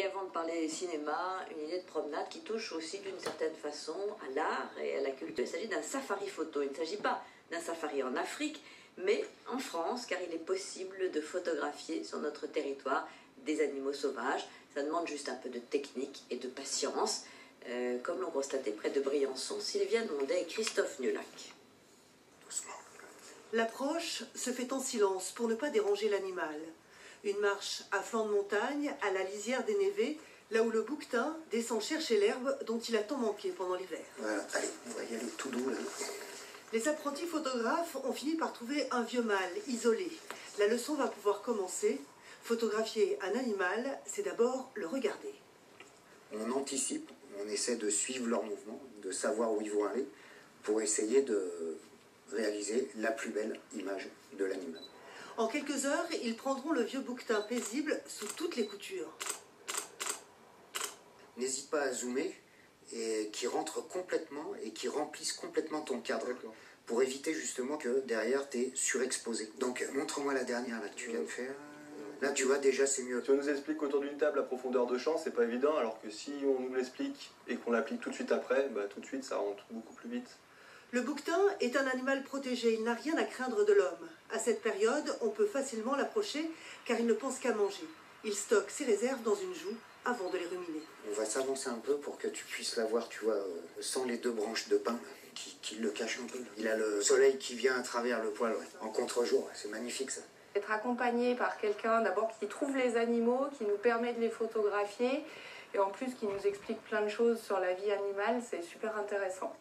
Et avant de parler cinéma, une idée de promenade qui touche aussi d'une certaine façon à l'art et à la culture. Il s'agit d'un safari photo. Il ne s'agit pas d'un safari en Afrique, mais en France, car il est possible de photographier sur notre territoire des animaux sauvages. Ça demande juste un peu de technique et de patience, euh, comme l'ont constaté près de Briançon Sylvia Mondet et Christophe Nulac. L'approche se fait en silence pour ne pas déranger l'animal. Une marche à flanc de montagne, à la lisière des névés, là où le bouquetin descend chercher l'herbe dont il a tant manqué pendant l'hiver. Voilà, allez, on va y aller tout doux là. Les apprentis photographes ont fini par trouver un vieux mâle isolé. La leçon va pouvoir commencer. Photographier un animal, c'est d'abord le regarder. On anticipe, on essaie de suivre leurs mouvements, de savoir où ils vont aller, pour essayer de réaliser la plus belle image de l'animal. En quelques heures, ils prendront le vieux bouquetin paisible sous toutes les coutures. N'hésite pas à zoomer et qui rentre complètement et qui remplisse complètement ton cadre pour éviter justement que derrière tu es surexposé. Donc montre-moi la dernière là que tu viens de faire. Là tu vois déjà c'est mieux. Tu nous expliques autour d'une table la profondeur de champ, c'est pas évident, alors que si on nous l'explique et qu'on l'applique tout de suite après, bah, tout de suite ça rentre beaucoup plus vite. Le bouquetin est un animal protégé, il n'a rien à craindre de l'homme. À cette période, on peut facilement l'approcher car il ne pense qu'à manger. Il stocke ses réserves dans une joue avant de les ruminer. On va s'avancer un peu pour que tu puisses la voir, tu vois, euh, sans les deux branches de pin qui, qui le cachent un peu. Il a le soleil qui vient à travers le poil, ouais, en contre-jour. C'est magnifique ça. Être accompagné par quelqu'un d'abord qui trouve les animaux, qui nous permet de les photographier et en plus qui nous explique plein de choses sur la vie animale, c'est super intéressant.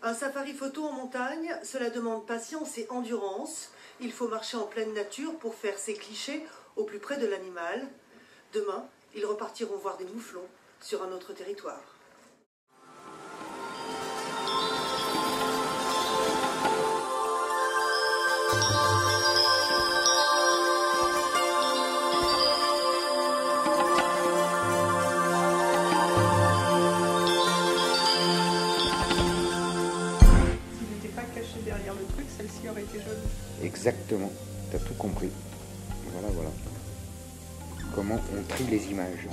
Un safari photo en montagne, cela demande patience et endurance. Il faut marcher en pleine nature pour faire ses clichés au plus près de l'animal. Demain, ils repartiront voir des mouflons sur un autre territoire. Exactement, t'as tout compris. Voilà, voilà. Comment on trie les images.